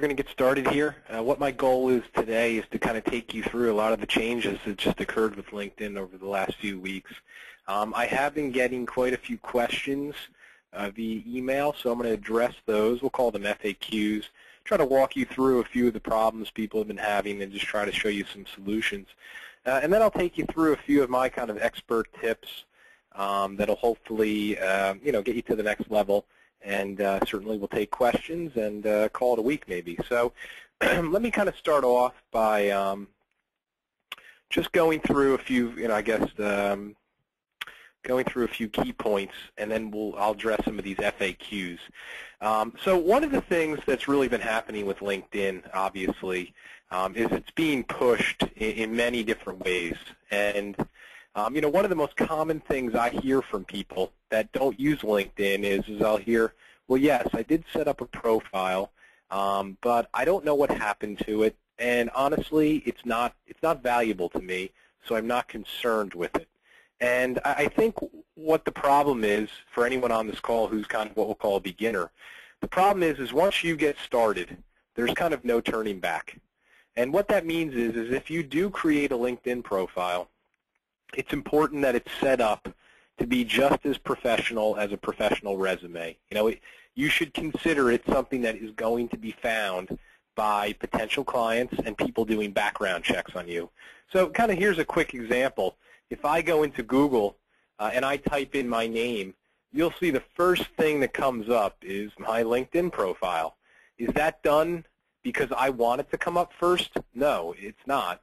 We're going to get started here. Uh, what my goal is today is to kind of take you through a lot of the changes that just occurred with LinkedIn over the last few weeks. Um, I have been getting quite a few questions uh, via email, so I'm going to address those. We'll call them FAQs. Try to walk you through a few of the problems people have been having and just try to show you some solutions. Uh, and then I'll take you through a few of my kind of expert tips um, that'll hopefully uh, you know, get you to the next level and uh, certainly we'll take questions and uh, call it a week maybe. So let me kind of start off by um, just going through a few, you know, I guess um, going through a few key points, and then we'll I'll address some of these FAQs. Um, so one of the things that's really been happening with LinkedIn, obviously, um, is it's being pushed in, in many different ways, and um, you know, one of the most common things I hear from people that don't use LinkedIn is, is I'll hear, well, yes, I did set up a profile, um, but I don't know what happened to it, and honestly, it's not it's not valuable to me, so I'm not concerned with it. And I think what the problem is for anyone on this call who's kind of what we'll call a beginner, the problem is is once you get started, there's kind of no turning back. And what that means is, is if you do create a LinkedIn profile, it's important that it's set up to be just as professional as a professional resume. You know, it, you should consider it something that is going to be found by potential clients and people doing background checks on you. So kind of here's a quick example. If I go into Google uh, and I type in my name, you'll see the first thing that comes up is my LinkedIn profile. Is that done because I want it to come up first? No, it's not.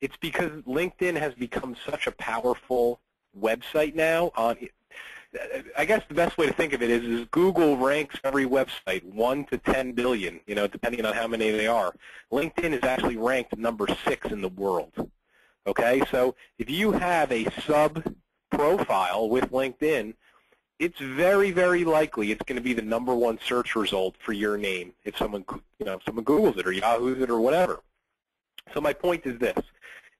It's because LinkedIn has become such a powerful website now. Uh, on, I guess the best way to think of it is, is Google ranks every website 1 to 10 billion, you know, depending on how many they are. LinkedIn is actually ranked number 6 in the world. Okay, so if you have a sub profile with LinkedIn, it's very, very likely it's going to be the number one search result for your name if someone, you know, if someone Googles it or Yahoo's it or whatever. So my point is this.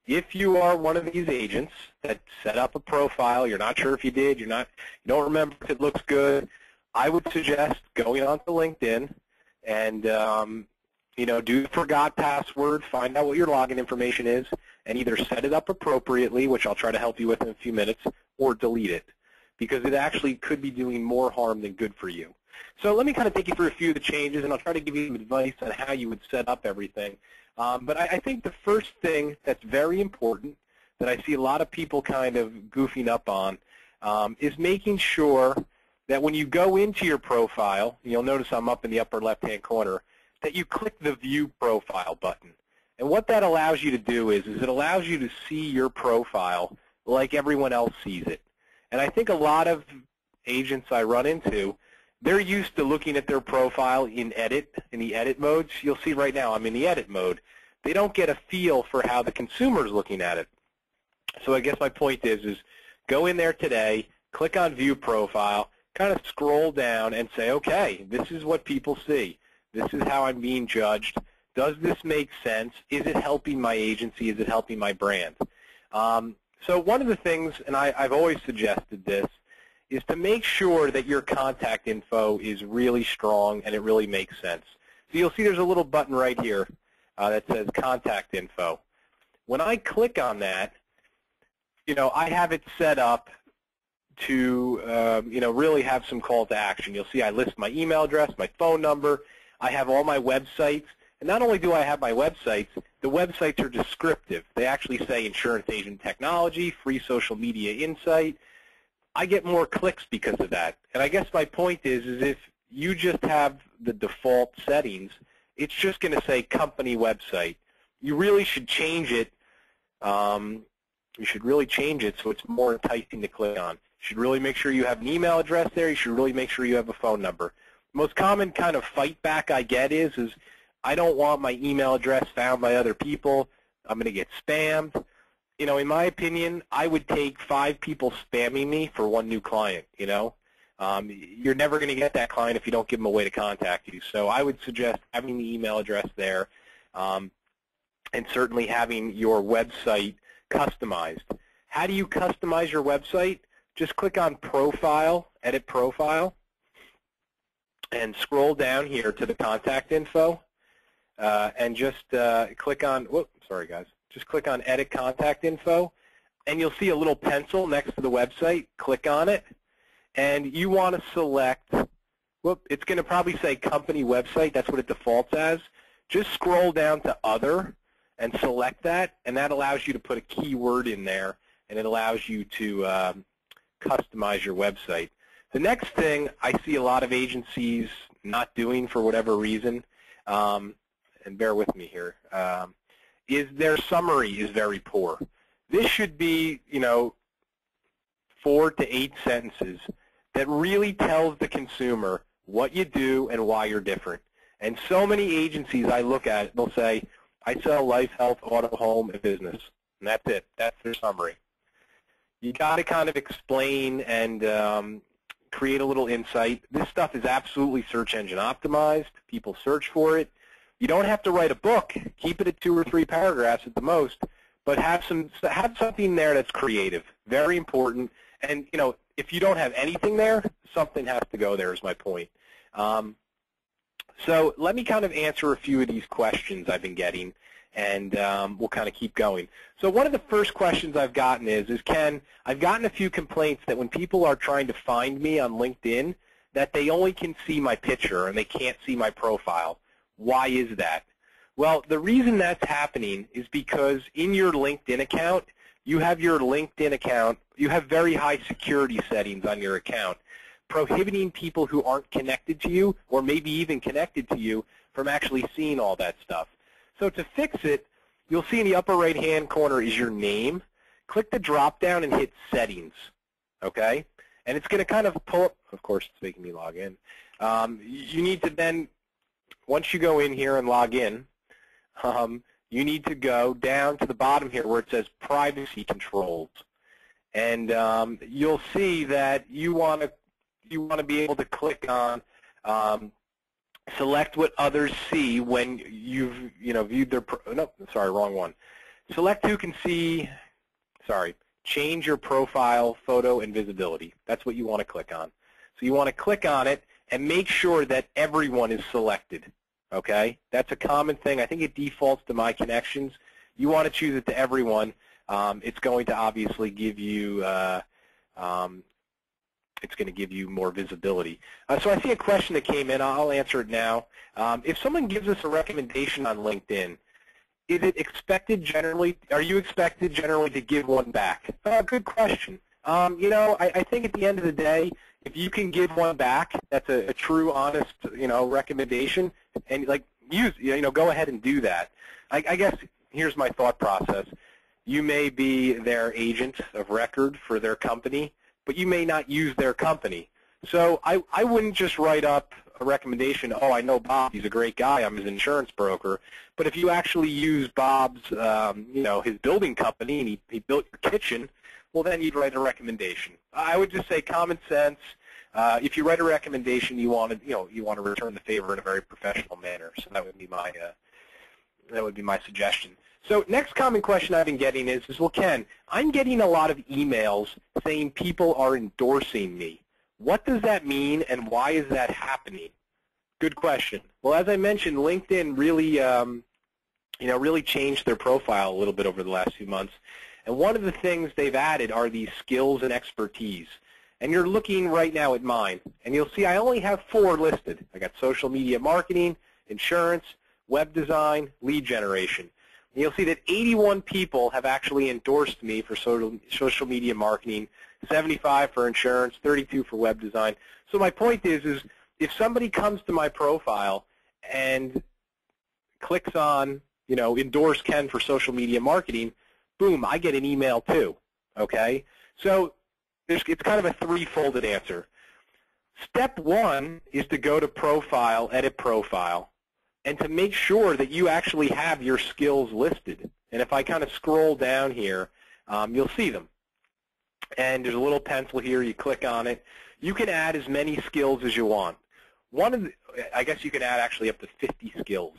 If you are one of these agents that set up a profile, you're not sure if you did, you're not, you don't remember if it looks good, I would suggest going onto LinkedIn and um, you know, do forgot password, find out what your login information is, and either set it up appropriately, which I'll try to help you with in a few minutes, or delete it, because it actually could be doing more harm than good for you. So let me kind of take you through a few of the changes, and I'll try to give you some advice on how you would set up everything. Um, but I, I think the first thing that's very important that I see a lot of people kind of goofing up on um, is making sure that when you go into your profile, you'll notice I'm up in the upper left-hand corner, that you click the View Profile button. And what that allows you to do is, is it allows you to see your profile like everyone else sees it. And I think a lot of agents I run into, they're used to looking at their profile in edit, in the edit modes. You'll see right now I'm in the edit mode. They don't get a feel for how the consumer is looking at it. So I guess my point is, is go in there today, click on View Profile, kind of scroll down and say, okay, this is what people see. This is how I'm being judged. Does this make sense? Is it helping my agency? Is it helping my brand? Um, so one of the things, and I, I've always suggested this, is to make sure that your contact info is really strong and it really makes sense. So you'll see there's a little button right here uh, that says contact info. When I click on that, you know, I have it set up to, um, you know, really have some call to action. You'll see I list my email address, my phone number. I have all my websites. And not only do I have my websites, the websites are descriptive. They actually say insurance agent technology, free social media insight. I get more clicks because of that. And I guess my point is, is if you just have the default settings, it's just going to say company website. You really should change it. Um, you should really change it so it's more enticing to click on. You should really make sure you have an email address there. You should really make sure you have a phone number. The most common kind of fight back I get is, is I don't want my email address found by other people. I'm going to get spammed. You know, in my opinion, I would take five people spamming me for one new client, you know. Um, you're never going to get that client if you don't give them a way to contact you. So I would suggest having the email address there um, and certainly having your website customized. How do you customize your website? Just click on Profile, Edit Profile, and scroll down here to the contact info uh, and just uh, click on, whoop, sorry guys, just click on Edit Contact Info, and you'll see a little pencil next to the website. Click on it, and you want to select, whoop, it's going to probably say Company Website. That's what it defaults as. Just scroll down to Other and select that, and that allows you to put a keyword in there, and it allows you to um, customize your website. The next thing I see a lot of agencies not doing for whatever reason, um, and bear with me here, um, is their summary is very poor. This should be, you know, four to eight sentences that really tells the consumer what you do and why you're different. And so many agencies I look at, they'll say, I sell life, health, auto, home, and business. And that's it. That's their summary. You got to kind of explain and um, create a little insight. This stuff is absolutely search engine optimized. People search for it. You don't have to write a book. Keep it at two or three paragraphs at the most, but have some have something there that's creative. Very important. And you know, if you don't have anything there, something has to go there. Is my point. Um, so let me kind of answer a few of these questions I've been getting, and um, we'll kind of keep going. So one of the first questions I've gotten is, is Ken, I've gotten a few complaints that when people are trying to find me on LinkedIn, that they only can see my picture and they can't see my profile. Why is that? Well, the reason that's happening is because in your LinkedIn account, you have your LinkedIn account, you have very high security settings on your account prohibiting people who aren't connected to you or maybe even connected to you from actually seeing all that stuff. So to fix it, you'll see in the upper right-hand corner is your name. Click the drop-down and hit Settings, okay? And it's going to kind of pull up, of course, it's making me log in. Um, you need to then, once you go in here and log in, um, you need to go down to the bottom here where it says Privacy Controls. And um, you'll see that you want to you want to be able to click on um, select what others see when you've you know viewed their no sorry wrong one. Select who can see sorry change your profile photo and visibility. That's what you want to click on. So you want to click on it and make sure that everyone is selected okay that's a common thing I think it defaults to my connections you want to choose it to everyone um, it's going to obviously give you uh, um, it's going to give you more visibility. Uh, so I see a question that came in. I'll answer it now. Um, if someone gives us a recommendation on LinkedIn, is it expected generally, are you expected generally to give one back? Uh, good question. Um, you know, I, I, think at the end of the day, if you can give one back, that's a, a true, honest, you know, recommendation, and like use, you know, go ahead and do that. I, I guess here's my thought process. You may be their agent of record for their company, but you may not use their company. So I, I wouldn't just write up a recommendation, oh, I know Bob, he's a great guy, I'm his insurance broker. But if you actually use Bob's, um, you know, his building company and he, he built your kitchen, well, then you'd write a recommendation. I would just say common sense. Uh, if you write a recommendation, you want to, you know, you want to return the favor in a very professional manner. So that would be my, uh, that would be my suggestion. So next common question I've been getting is, is, well, Ken, I'm getting a lot of emails saying people are endorsing me. What does that mean, and why is that happening? Good question. Well, as I mentioned, LinkedIn really, um, you know, really changed their profile a little bit over the last few months. And one of the things they've added are these skills and expertise. And you're looking right now at mine, and you'll see I only have four listed. I got social media marketing, insurance, web design, lead generation. And you'll see that 81 people have actually endorsed me for social media marketing, 75 for insurance, 32 for web design. So my point is, is if somebody comes to my profile and clicks on, you know, endorse Ken for social media marketing, boom, I get an email too. Okay? So it's kind of a three-folded answer. Step one is to go to Profile, Edit Profile, and to make sure that you actually have your skills listed. And if I kind of scroll down here, um, you'll see them. And there's a little pencil here. You click on it. You can add as many skills as you want. One of the, I guess you can add actually up to 50 skills.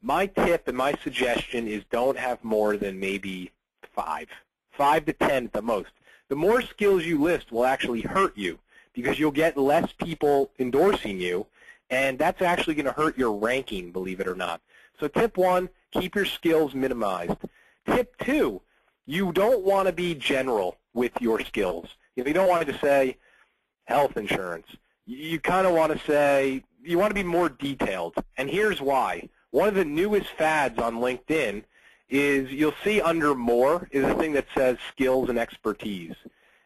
My tip and my suggestion is don't have more than maybe five, five to 10 at the most. The more skills you list will actually hurt you because you'll get less people endorsing you and that's actually going to hurt your ranking, believe it or not. So tip one, keep your skills minimized. Tip two, you don't want to be general with your skills. You, know, you don't want to say health insurance. You kind of want to say, you want to be more detailed. And here's why. One of the newest fads on LinkedIn is you'll see under more is a thing that says skills and expertise.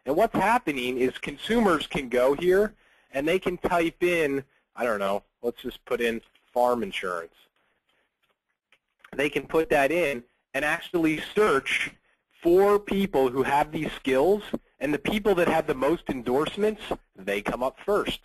And what's happening is consumers can go here and they can type in, I don't know, let's just put in farm insurance. They can put that in and actually search for people who have these skills, and the people that have the most endorsements, they come up first.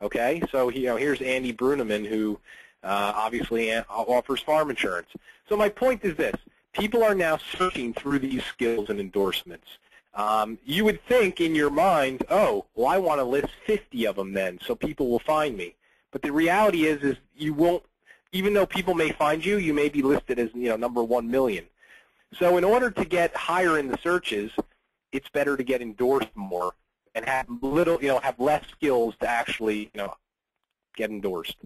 Okay, so you know, here's Andy Bruneman, who uh, obviously offers farm insurance. So my point is this. People are now searching through these skills and endorsements. Um, you would think in your mind, oh, well, I want to list 50 of them then, so people will find me. But the reality is, is you won't, even though people may find you, you may be listed as, you know, number 1 million. So in order to get higher in the searches, it's better to get endorsed more and have little, you know, have less skills to actually, you know, get endorsed.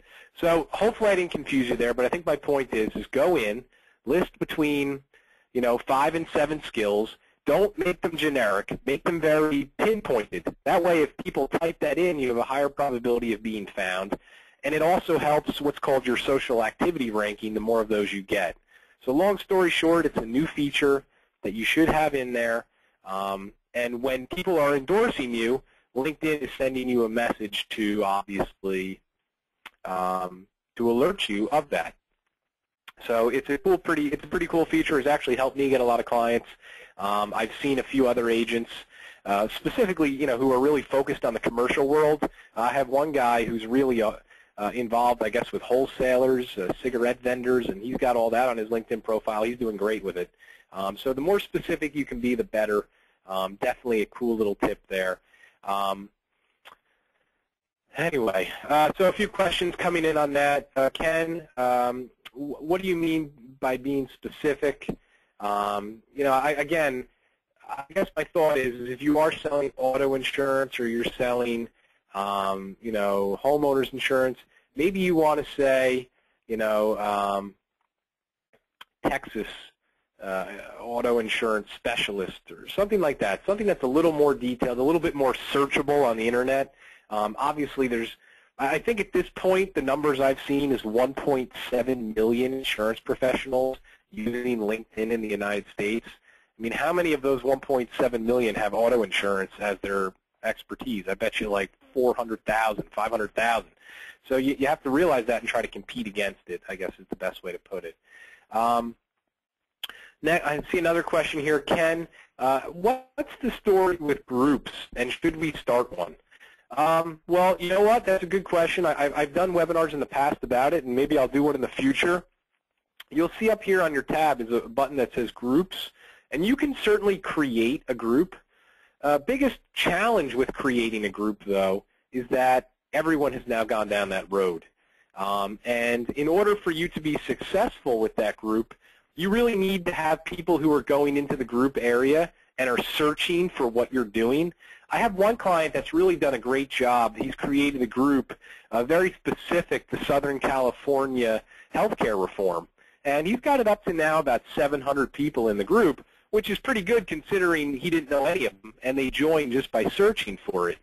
So hopefully I didn't confuse you there, but I think my point is, is go in, list between, you know, five and seven skills. Don't make them generic. Make them very pinpointed. That way, if people type that in, you have a higher probability of being found. And it also helps what's called your social activity ranking the more of those you get. So long story short, it's a new feature that you should have in there. Um, and when people are endorsing you, LinkedIn is sending you a message to obviously um, to alert you of that. So it's a cool, pretty, it's a pretty cool feature. It's actually helped me get a lot of clients. Um, I've seen a few other agents, uh, specifically, you know, who are really focused on the commercial world. I have one guy who's really uh, uh, involved, I guess, with wholesalers, uh, cigarette vendors, and he's got all that on his LinkedIn profile. He's doing great with it. Um, so the more specific you can be, the better. Um, definitely a cool little tip there. Um, anyway, uh, so a few questions coming in on that. Uh, Ken, um, what do you mean by being specific? Um, you know, I, again, I guess my thought is, is if you are selling auto insurance or you're selling um, you know, homeowners insurance. Maybe you want to say, you know, um, Texas uh, auto insurance specialist or something like that, something that's a little more detailed, a little bit more searchable on the internet. Um, obviously, there's, I think at this point, the numbers I've seen is 1.7 million insurance professionals using LinkedIn in the United States. I mean, how many of those 1.7 million have auto insurance as their expertise? I bet you like 400,000, 500,000. So you, you have to realize that and try to compete against it, I guess is the best way to put it. Um, next, I see another question here. Ken, uh, what's the story with groups, and should we start one? Um, well, you know what? That's a good question. I, I've done webinars in the past about it, and maybe I'll do one in the future. You'll see up here on your tab is a button that says Groups, and you can certainly create a group. Uh, biggest challenge with creating a group, though, is that everyone has now gone down that road. Um, and in order for you to be successful with that group, you really need to have people who are going into the group area and are searching for what you're doing. I have one client that's really done a great job. He's created a group uh, very specific to Southern California healthcare reform. And he's got it up to now about 700 people in the group which is pretty good considering he didn't know any of them, and they joined just by searching for it.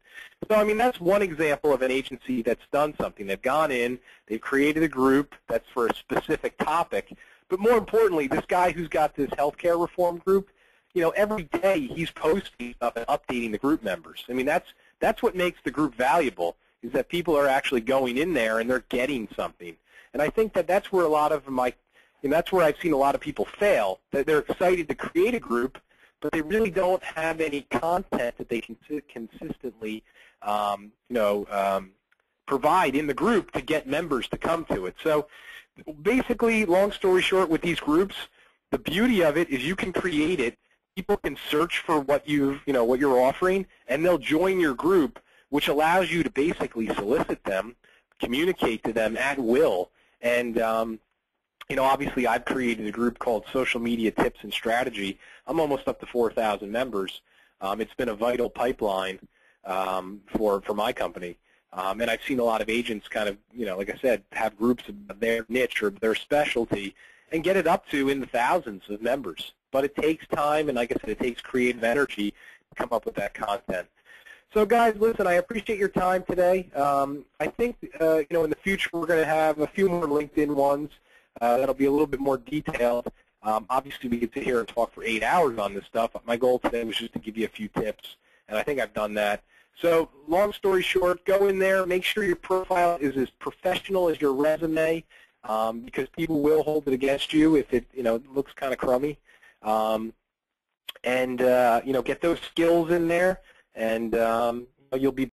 So, I mean, that's one example of an agency that's done something. They've gone in, they've created a group that's for a specific topic, but more importantly, this guy who's got this healthcare reform group, you know, every day he's posting stuff and updating the group members. I mean, that's that's what makes the group valuable is that people are actually going in there and they're getting something. And I think that that's where a lot of my and that's where I've seen a lot of people fail. That they're excited to create a group, but they really don't have any content that they can consistently, um, you know, um, provide in the group to get members to come to it. So basically, long story short, with these groups, the beauty of it is you can create it. People can search for what you you know what you're offering, and they'll join your group, which allows you to basically solicit them, communicate to them at will, and um, you know, obviously I've created a group called Social Media Tips and Strategy. I'm almost up to 4,000 members. Um, it's been a vital pipeline um, for, for my company. Um, and I've seen a lot of agents kind of, you know, like I said, have groups of their niche or their specialty and get it up to in the thousands of members. But it takes time, and like I said, it takes creative energy to come up with that content. So guys, listen, I appreciate your time today. Um, I think, uh, you know, in the future we're going to have a few more LinkedIn ones uh, that'll be a little bit more detailed. Um, obviously, we could sit here and talk for eight hours on this stuff. My goal today was just to give you a few tips, and I think I've done that. So long story short, go in there, make sure your profile is as professional as your resume, um, because people will hold it against you if it, you know, looks kind of crummy. Um, and, uh, you know, get those skills in there, and um, you'll be